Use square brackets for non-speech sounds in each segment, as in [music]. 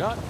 shot.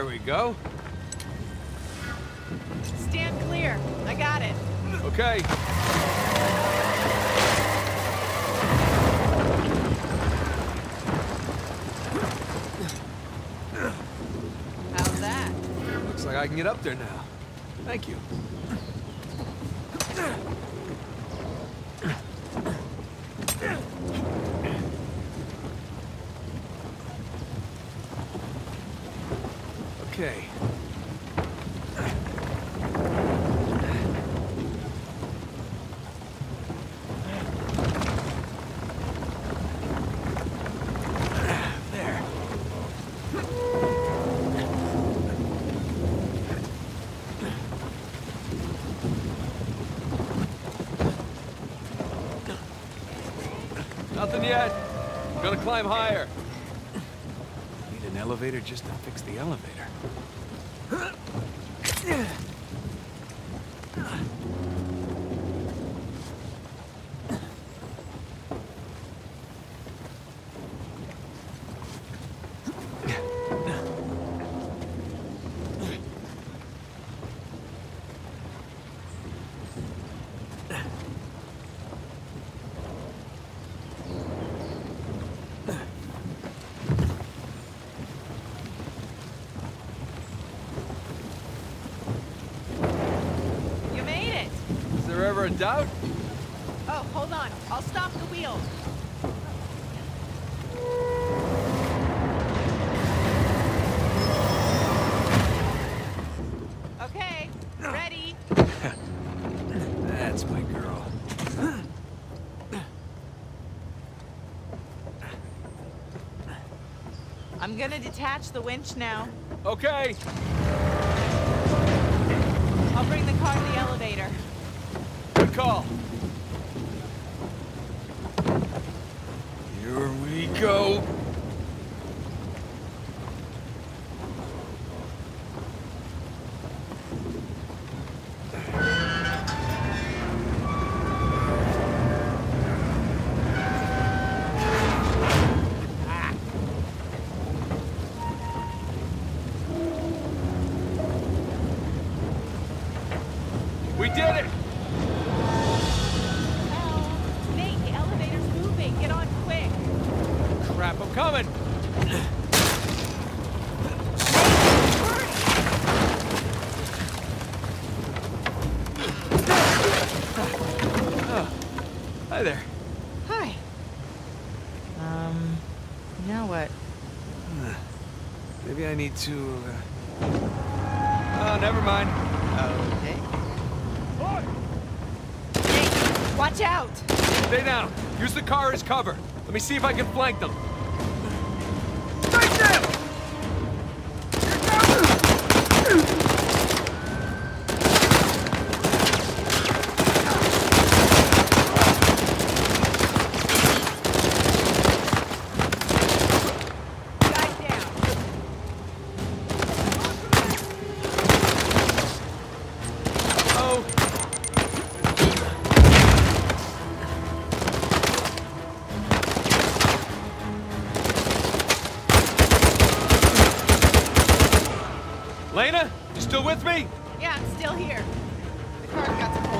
There we go. Stand clear. I got it. Okay. How's that? Looks like I can get up there now. Thank you. Okay. Nothing yet. I'm gonna climb higher. Need an elevator just to fix the elevator. You made it. Is there ever a doubt? Oh, hold on. I'll stop the wheel. Okay, ready. [laughs] That's my girl. I'm gonna detach the winch now. Okay. I'll bring the car to the elevator. Good call. Here we go. What? Maybe I need to. Uh... Oh, never mind. Okay. Nate, watch out. Stay down. Use the car as cover. Let me see if I can flank them. Yeah, I'm still here. The car's got some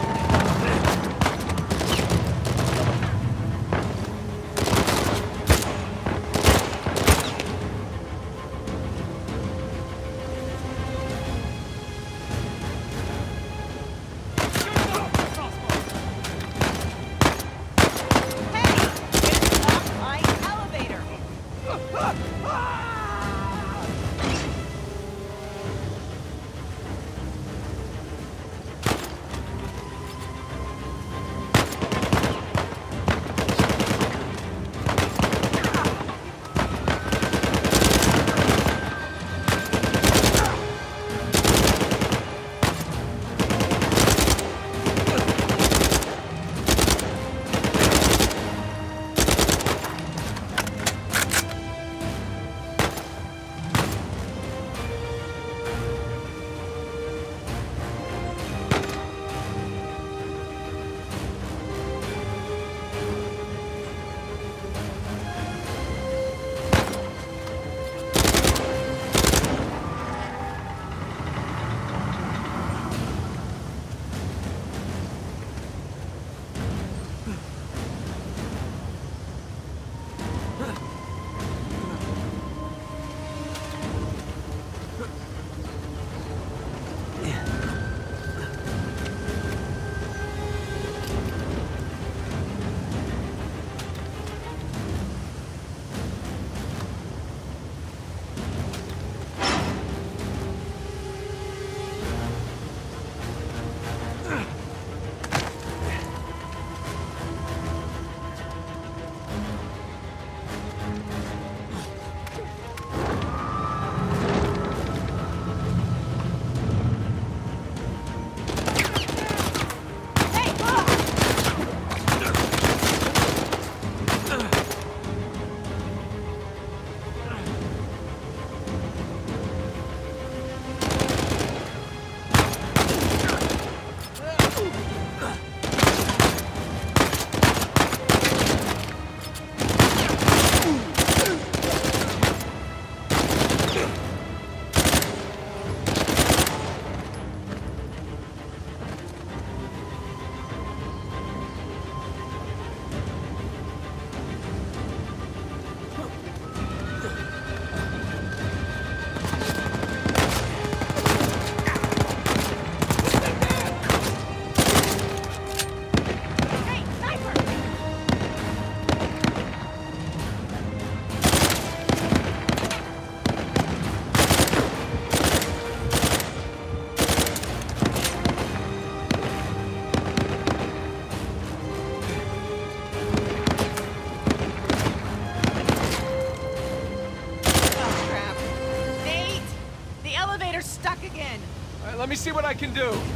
see what I can do.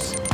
It's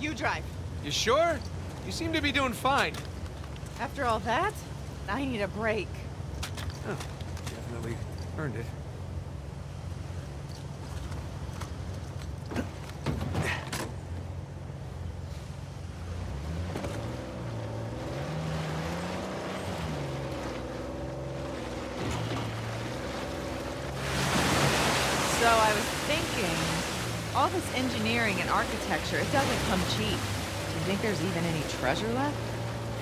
You drive. You sure? You seem to be doing fine. After all that, I need a break. Oh, definitely earned it. So I was thinking, all this engineering and architecture, it doesn't come cheap. Do you think there's even any treasure left?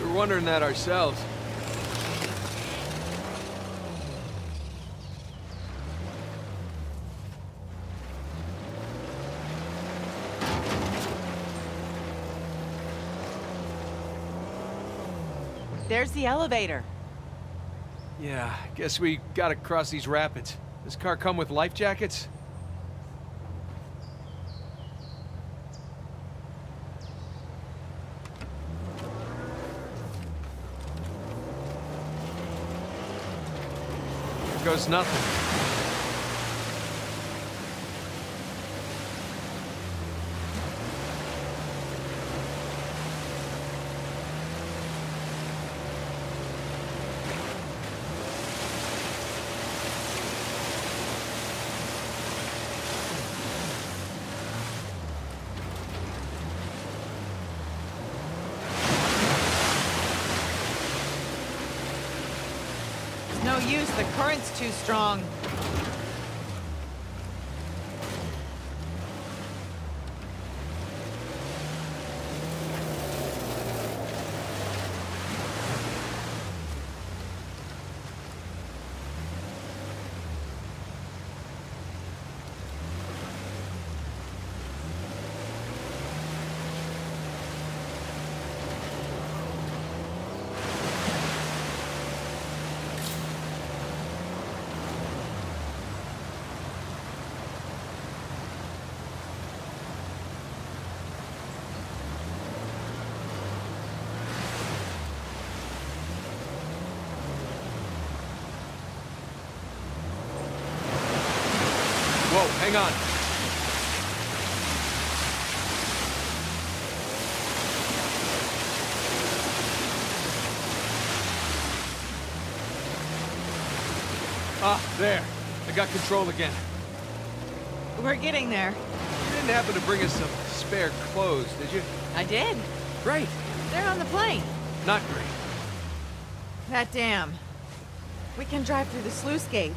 We're wondering that ourselves. There's the elevator. Yeah, guess we gotta cross these rapids. This car come with life jackets? Goes nothing. It's no use, the current's too strong. Whoa, hang on. Ah, there. I got control again. We're getting there. You didn't happen to bring us some spare clothes, did you? I did. Great. They're on the plane. Not great. That dam. We can drive through the sluice gate.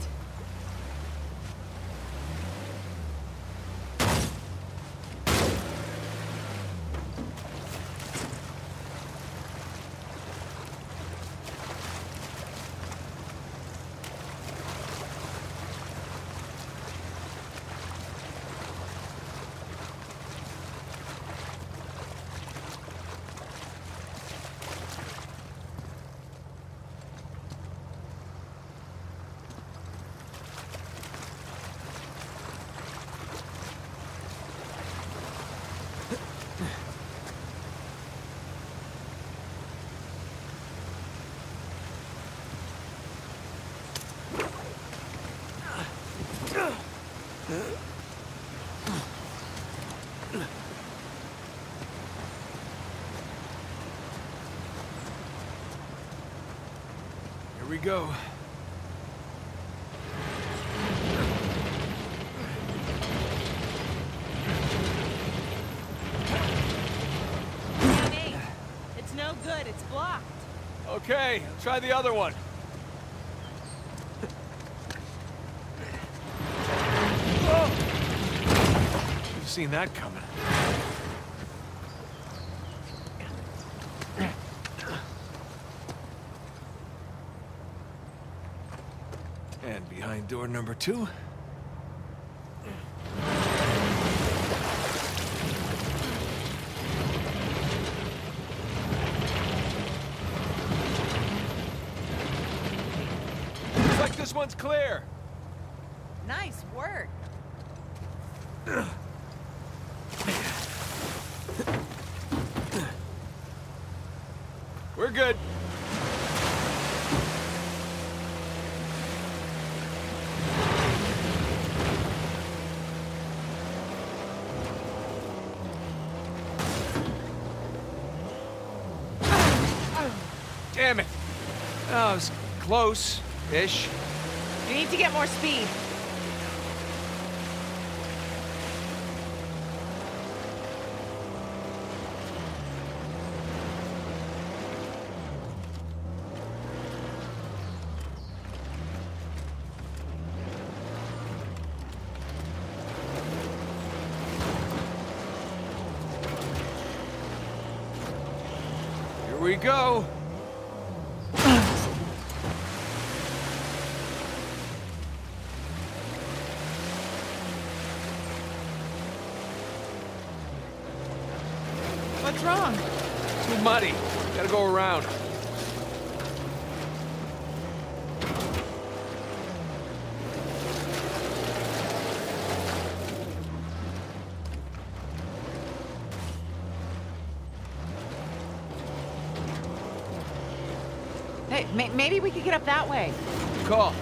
Go. It's no good. It's blocked. Okay, try the other one. [laughs] You've seen that coming. And behind door number two. Looks like this one's clear. Nice work. We're good. Damn it. Oh, it was close-ish. You need to get more speed. Here we go. What's wrong? Too muddy. Gotta go around. May maybe we could get up that way. Call.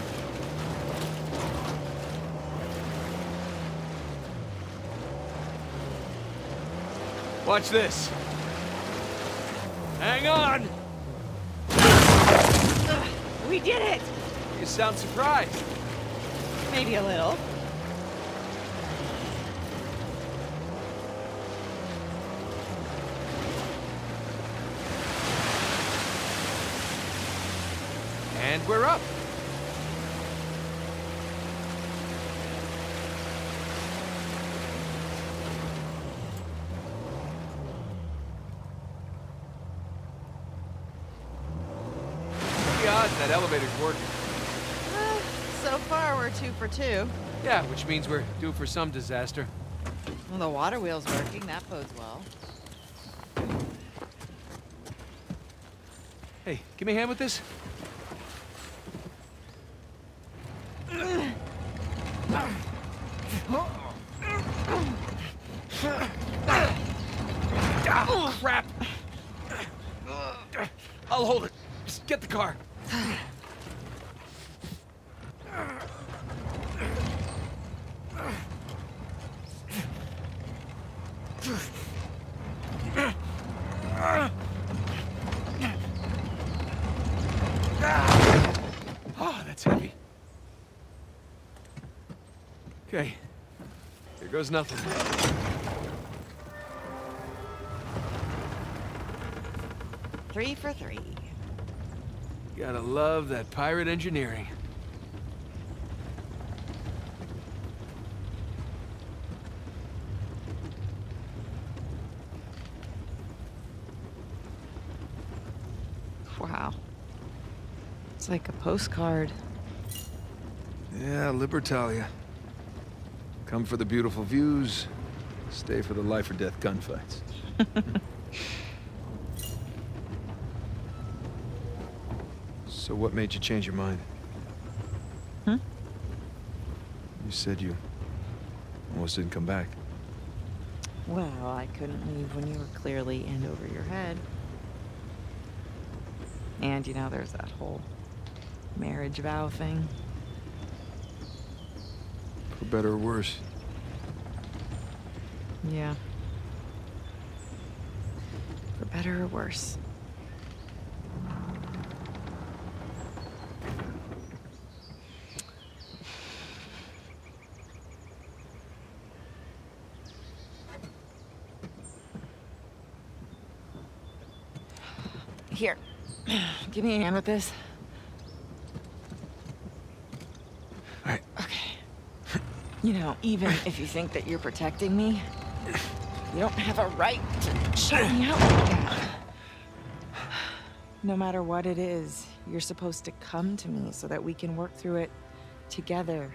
Watch this. Hang on! We did it! You sound surprised. Maybe a little. And we're up. What the odds that elevator's working? So far, we're two for two. Yeah, which means we're due for some disaster. Well, the water wheel's working. That bodes well. Hey, give me a hand with this. Ah, crap! I'll hold it. Just get the car. Oh, that's heavy. Okay. Here goes nothing. Three for three. Gotta love that pirate engineering. Like a postcard. Yeah, Libertalia. Come for the beautiful views, stay for the life or death gunfights. [laughs] so what made you change your mind? Hmm? You said you almost didn't come back. Well, I couldn't leave when you were clearly in over your head. And, you know, there's that whole marriage vow thing. For better or worse. Yeah. For better or worse. Here. [clears throat] Give me a hand with this. All right. Okay. You know, even if you think that you're protecting me, you don't have a right to shut me out like that. No matter what it is, you're supposed to come to me so that we can work through it together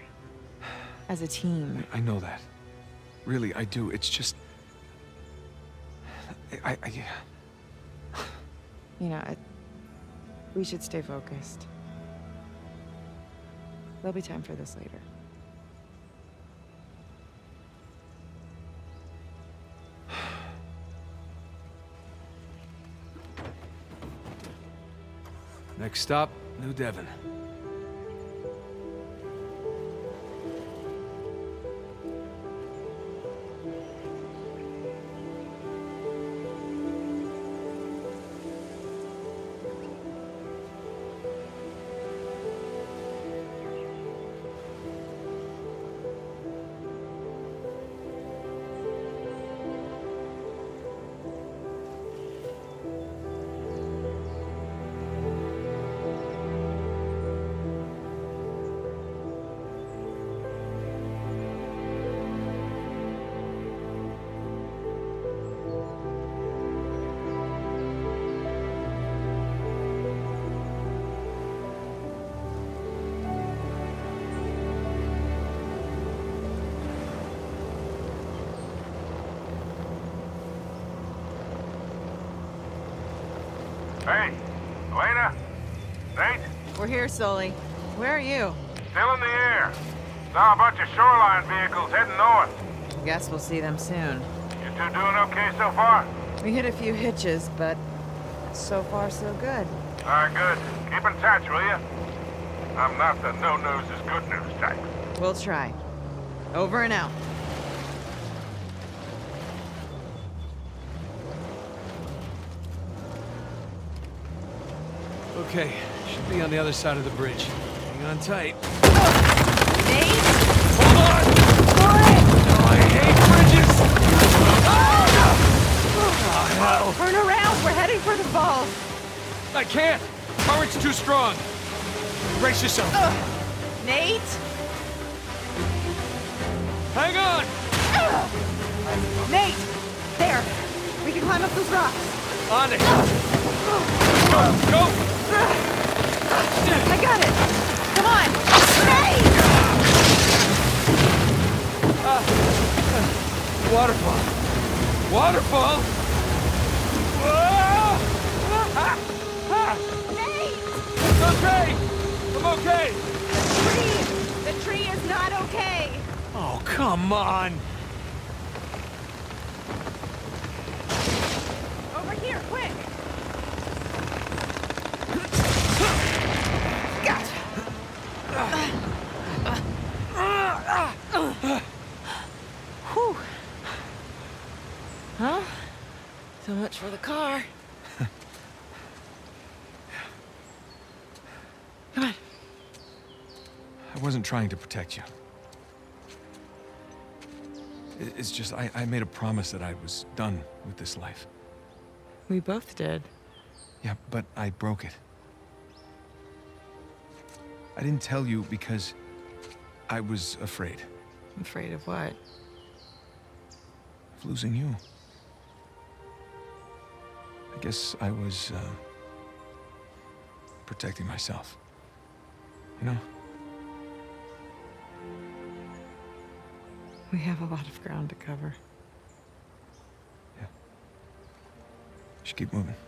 as a team. I know that. Really, I do. It's just... I... I... You know, I, we should stay focused. There'll be time for this later. Next stop, New Devon. Hey, Elena? Nate? We're here, Sully. Where are you? Still in the air. Saw a bunch of shoreline vehicles heading north. Guess we'll see them soon. You two doing okay so far? We hit a few hitches, but so far so good. Alright, good. Keep in touch, will you? I'm not the no-news is good news type. We'll try. Over and out. Okay, should be on the other side of the bridge. Hang on tight. Nate! Hold on! Oh, I hate bridges! Oh, oh, hell! Turn around! We're heading for the falls! I can't! Current's too strong! Brace yourself! Nate! Hang on! Nate! There! We can climb up those rocks! On it! Go! Go! I got it! Come on! Nate! Ah. Waterfall! Waterfall! Whoa! It's okay! I'm okay! The Tree! The tree is not okay! Oh, come on! Here, quick! Gotcha! Huh? So much for the car. Come on. I wasn't trying to protect you. It's just, I, I made a promise that I was done with this life. We both did. Yeah, but I broke it. I didn't tell you because I was afraid Afraid of what? of losing you. I guess I was, uh, protecting myself. You know? We have a lot of ground to cover. Keep moving.